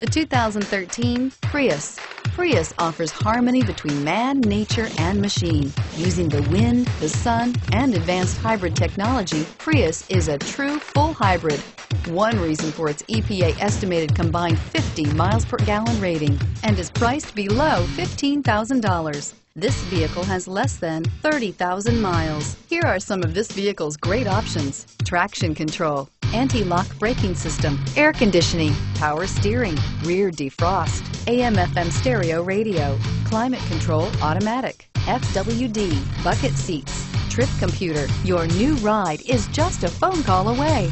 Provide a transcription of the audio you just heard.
The 2013 Prius. Prius offers harmony between man, nature, and machine. Using the wind, the sun, and advanced hybrid technology, Prius is a true full hybrid. One reason for its EPA estimated combined 50 miles per gallon rating and is priced below $15,000. This vehicle has less than 30,000 miles. Here are some of this vehicle's great options. Traction control, anti-lock braking system, air conditioning, power steering, rear defrost, AM FM stereo radio, climate control automatic, FWD, bucket seats, trip computer. Your new ride is just a phone call away.